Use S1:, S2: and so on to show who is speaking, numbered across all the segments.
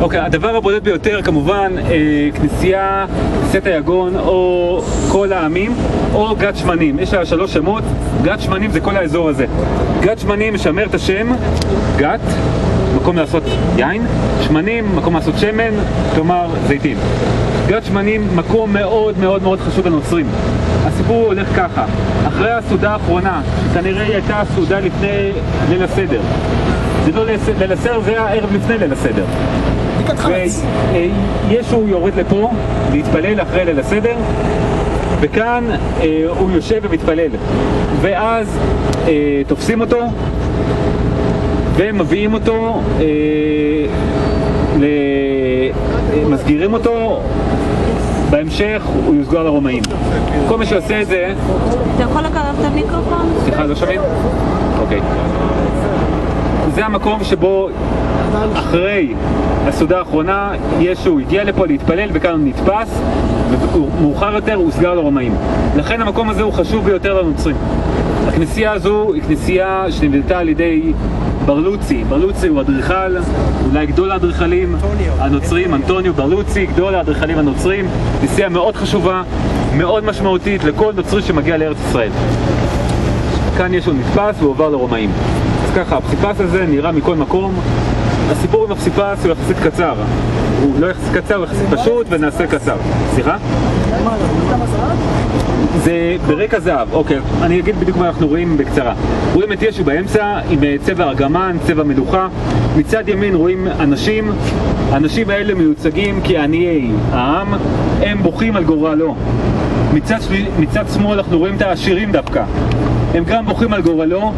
S1: אוקיי, הדבר הבולט ביותר כמובן, אה, כנסייה, כנסיית היגון, או כל העמים, או גת שמנים. יש לה שלוש שמות, גת שמנים זה כל האזור הזה. גת שמנים משמר את השם, גת, מקום לעשות יין, שמנים, מקום לעשות שמן, כלומר זיתים. גת שמנים, מקום מאוד מאוד מאוד חשוב לנוצרים. הסיפור הולך ככה, אחרי הסעודה האחרונה, שכנראה היא הייתה הסעודה לפני ליל הסדר. זה לא ליל הסדר, זה היה ערב לפני ליל הסדר. וישו יורד לפה להתפלל אחרי ליל הסדר, וכאן אה, הוא יושב ומתפלל. ואז אה, תופסים אותו, ומביאים אותו, אה, ל... אה, מסגירים אותו, בהמשך הוא יוסגר לרומאים. כל מי שעושה את זה,
S2: אתה יכול לקרב את המיקרופון?
S1: סליחה, לא שומעים? אוקיי. זה המקום שבו אחרי הסעודה האחרונה ישו הגיע לפה להתפלל וכאן הוא נתפס ומאוחר יותר הוא הוסגר לרומאים. לכן המקום הזה הוא חשוב ביותר לנוצרים. הכנסייה הזו היא כנסייה שנבנתה על ידי ברלוצי. ברלוצי הוא אדריכל, אולי גדול האדריכלים הנוצרים, אנטוניו ברלוצי, גדול האדריכלים הנוצרים. כנסייה מאוד חשובה, מאוד משמעותית לכל נוצרי שמגיע לארץ ישראל. כאן ישו נתפס והועבר לרומאים. אז ככה, הפסיפס הזה נראה מכל מקום. הסיפור עם הפסיפס הוא יחסית קצר. הוא לא יחסית קצר, הוא יחסית פשוט ונעשה קצר. סליחה? זה ברקע זהב, אוקיי, אני אגיד בדיוק מה אנחנו רואים בקצרה. רואים את ישו באמצע עם אה, צבע ארגמן, צבע מלוכה. מצד ימין רואים אנשים, האנשים האלה מיוצגים כעניי העם, הם בוכים על גורלו. מצד, מצד שמאל אנחנו רואים את העשירים דווקא. הם גם בוכים על גורלו,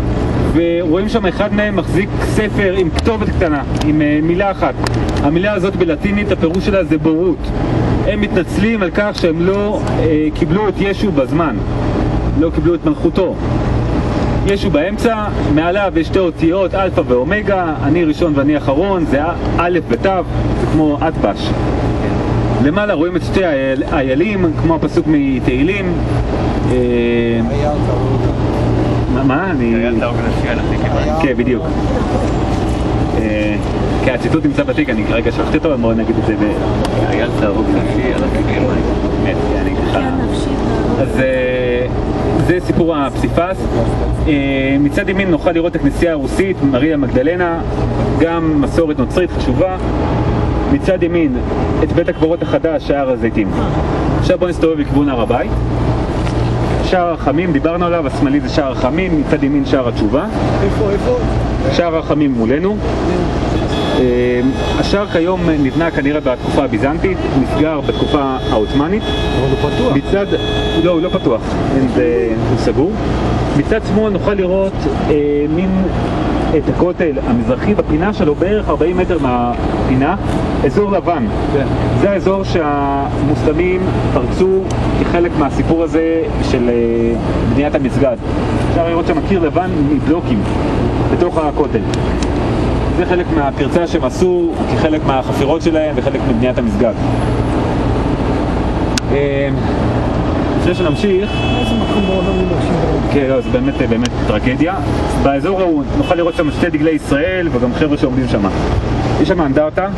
S1: ורואים שם אחד מהם מחזיק ספר עם כתובת קטנה, עם אה, מילה אחת. המילה הזאת בלטינית, הפירוש שלה זה בורות. הם מתנצלים על כך שהם לא אה, קיבלו את ישו בזמן, לא קיבלו את מלכותו. ישו באמצע, מעליו יש שתי אותיות, אלפא ואומגה, אני ראשון ואני אחרון, זה א' ות', זה כמו אטבש. למעלה רואים את שתי האייל- האיילים, כמו הפסוק מתהילים. אה, מה- מה? אני... כן, בדיוק. אה, כן, הציטוט נמצא בתיק, אני כרגע שכחתי אותו, בואו נגיד את זה ב... אייל תהרוג נפשי על התיקים. באמת, אני ככה...
S2: כן, נפשי.
S1: אז אה, זה סיפור הפסיפס. אה, מצד ימין נוכל לראות את הכנסייה הרוסית, מריה מגדלנה, גם מסורת נוצרית חשובה. מצד ימין את בית הקברות החדש, שער הזיתים. עכשיו בואו נסתובב לכיוון הר הבית. שער הרחמים, דיברנו עליו, השמאלי זה שער הרחמים, מצד ימין שער התשובה.
S3: איפה, איפה?
S1: שער הרחמים מולנו. אה, השער כיום נבנה כנראה בתקופה הביזנטית, נסגר בתקופה העות'מאנית.
S3: אבל הוא פתוח.
S1: מצד, לא, הוא לא פתוח, הוא סגור. מצד שמאל נוכל לראות אה, מין את הכותל המזרחי בפינה שלו, בערך 40 מטר מהפינה, אזור לבן.
S3: כן.
S1: זה האזור שהמוסלמים פרצו כחלק מהסיפור הזה של אה, בניית המסגד. אפשר לראות שם קיר לבן מבלוקים בתוך הכותל. זה חלק מהפרצה שהם עשו כחלק מהחפירות שלהם וחלק מבניית המסגד. אה, לפני שנמשיך,
S3: איזה מקום בעולם הוא דבר.
S1: כן, לא, זה באמת, באמת טרגדיה. באזור ההוא נוכל לראות שם שתי דגלי ישראל וגם חבר'ה שעומדים שם. יש שם אנדרטה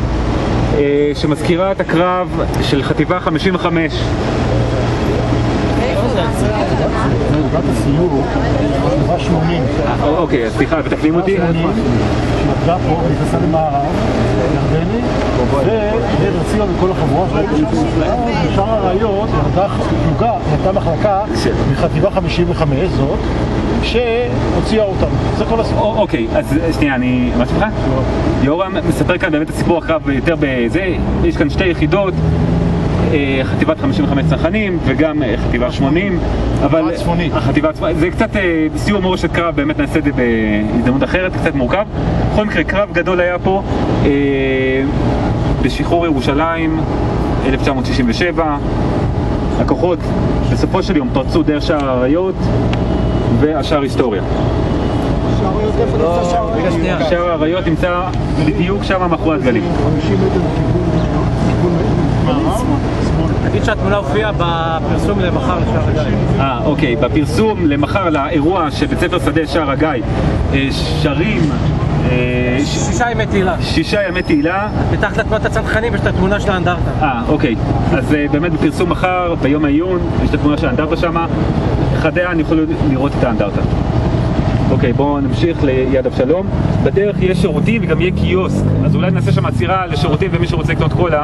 S1: אה, שמזכירה את הקרב של חטיבה 55.
S3: נקודת הסיור, חטיבה 80.
S1: אה, אוקיי, סליחה, מתקנים אותי?
S3: 80, שירדה פה, נכנסה למערב, ירדני, ונר ציון וכל החבורה שלה, בשאר האריות פלוגה, ירדה מחלקה. מחטיבה 55 זאת, שהוציאה אותם. זה כל הסיפור.
S1: או- אוקיי, אז שנייה, אני... מה שמך? יורם מספר כאן באמת את סיפור הקרב יותר בזה, יש כאן שתי יחידות. אה, חטיבת 55 צנחנים וגם אה, חטיבה 80 אבל. החטיבה הצפונית זה קצת אה, סיור מורשת קרב באמת נעשה את זה בהזדמנות אחרת קצת מורכב בכל מקרה קרב גדול היה פה אה, בשחרור ירושלים 1967 הכוחות בסופו של יום פרצו דרך שער האריות והשער היסטוריה
S3: שער
S1: האריות נמצא בדיוק שם מאחורי הדגלים
S3: 50 מטר לכיוון.
S4: תגיד שהתמונה הופיעה בפרסום למחר לשער הגיא.
S1: אה, אוקיי, בפרסום למחר לאירוע של בית ספר שדה שער הגיא אה, שרים אה,
S4: שישה ימי תהילה.
S1: שישה ימי תהילה.
S4: מתחת לתנועת הצנחנים יש את התמונה של האנדרטה.
S1: אה, אוקיי. אז אה, באמת בפרסום מחר, ביום העיון, יש את התמונה של האנדרטה שם. אחד אני יכול לראות את האנדרטה. אוקיי, בואו נמשיך ליד אבשלום. בדרך יש שירותים וגם יהיה קיוסק, אז אולי נעשה שם עצירה לשירותים ומי שרוצה לקנות קולה